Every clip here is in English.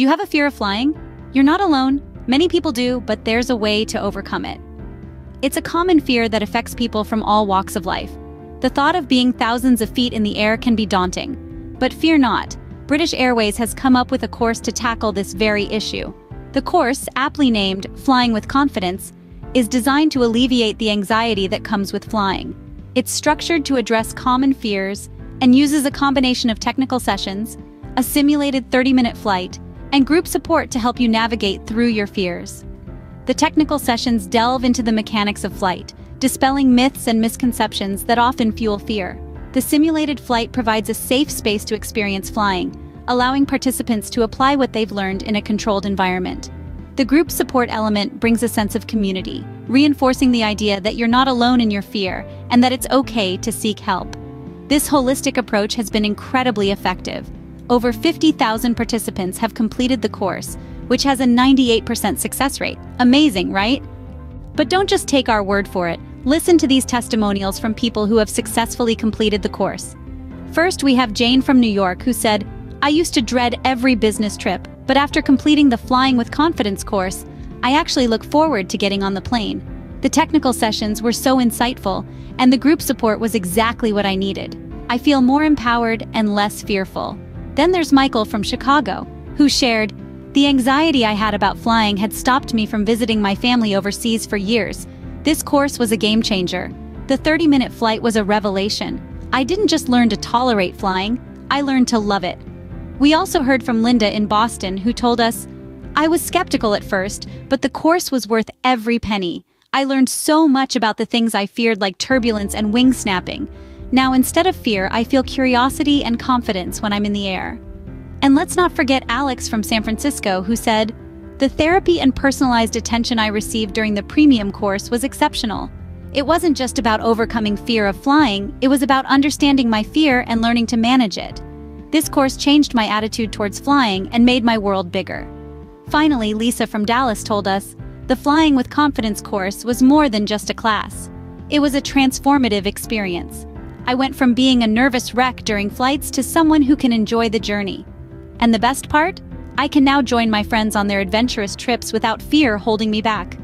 Do you have a fear of flying? You're not alone. Many people do, but there's a way to overcome it. It's a common fear that affects people from all walks of life. The thought of being thousands of feet in the air can be daunting. But fear not, British Airways has come up with a course to tackle this very issue. The course, aptly named Flying with Confidence, is designed to alleviate the anxiety that comes with flying. It's structured to address common fears and uses a combination of technical sessions, a simulated 30-minute flight, and group support to help you navigate through your fears. The technical sessions delve into the mechanics of flight, dispelling myths and misconceptions that often fuel fear. The simulated flight provides a safe space to experience flying, allowing participants to apply what they've learned in a controlled environment. The group support element brings a sense of community, reinforcing the idea that you're not alone in your fear and that it's okay to seek help. This holistic approach has been incredibly effective. Over 50,000 participants have completed the course, which has a 98% success rate. Amazing, right? But don't just take our word for it. Listen to these testimonials from people who have successfully completed the course. First, we have Jane from New York who said, I used to dread every business trip, but after completing the Flying with Confidence course, I actually look forward to getting on the plane. The technical sessions were so insightful, and the group support was exactly what I needed. I feel more empowered and less fearful. Then there's Michael from Chicago, who shared, The anxiety I had about flying had stopped me from visiting my family overseas for years, this course was a game changer. The 30-minute flight was a revelation. I didn't just learn to tolerate flying, I learned to love it. We also heard from Linda in Boston who told us, I was skeptical at first, but the course was worth every penny. I learned so much about the things I feared like turbulence and wing snapping. Now instead of fear, I feel curiosity and confidence when I'm in the air. And let's not forget Alex from San Francisco who said, the therapy and personalized attention I received during the premium course was exceptional. It wasn't just about overcoming fear of flying, it was about understanding my fear and learning to manage it. This course changed my attitude towards flying and made my world bigger. Finally, Lisa from Dallas told us, the Flying with Confidence course was more than just a class. It was a transformative experience. I went from being a nervous wreck during flights to someone who can enjoy the journey. And the best part? I can now join my friends on their adventurous trips without fear holding me back.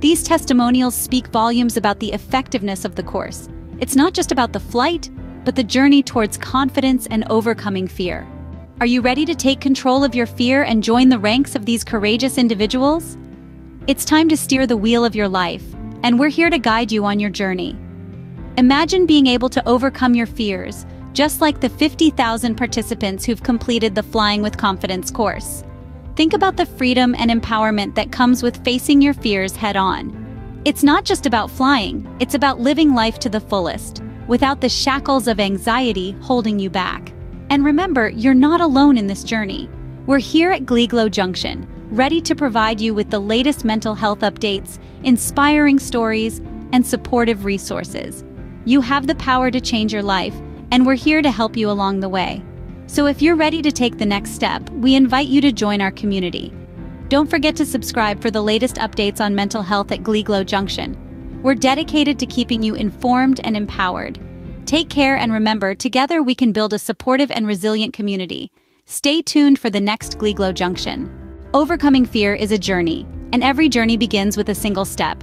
These testimonials speak volumes about the effectiveness of the course. It's not just about the flight, but the journey towards confidence and overcoming fear. Are you ready to take control of your fear and join the ranks of these courageous individuals? It's time to steer the wheel of your life, and we're here to guide you on your journey. Imagine being able to overcome your fears, just like the 50,000 participants who've completed the Flying with Confidence course. Think about the freedom and empowerment that comes with facing your fears head on. It's not just about flying, it's about living life to the fullest, without the shackles of anxiety holding you back. And remember, you're not alone in this journey. We're here at Gleeglow Junction, ready to provide you with the latest mental health updates, inspiring stories, and supportive resources. You have the power to change your life, and we're here to help you along the way. So if you're ready to take the next step, we invite you to join our community. Don't forget to subscribe for the latest updates on mental health at Gleeglow Junction. We're dedicated to keeping you informed and empowered. Take care and remember, together we can build a supportive and resilient community. Stay tuned for the next Gleeglow Junction. Overcoming fear is a journey, and every journey begins with a single step.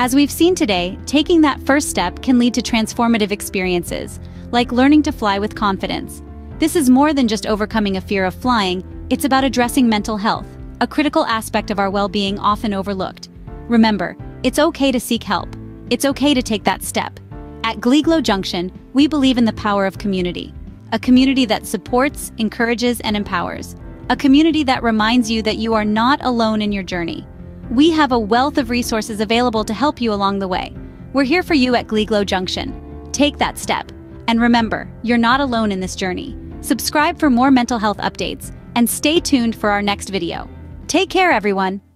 As we've seen today, taking that first step can lead to transformative experiences, like learning to fly with confidence. This is more than just overcoming a fear of flying, it's about addressing mental health, a critical aspect of our well-being often overlooked. Remember, it's okay to seek help. It's okay to take that step. At Gleeglow Junction, we believe in the power of community. A community that supports, encourages, and empowers. A community that reminds you that you are not alone in your journey. We have a wealth of resources available to help you along the way. We're here for you at Gleeglow Junction. Take that step. And remember, you're not alone in this journey. Subscribe for more mental health updates and stay tuned for our next video. Take care, everyone.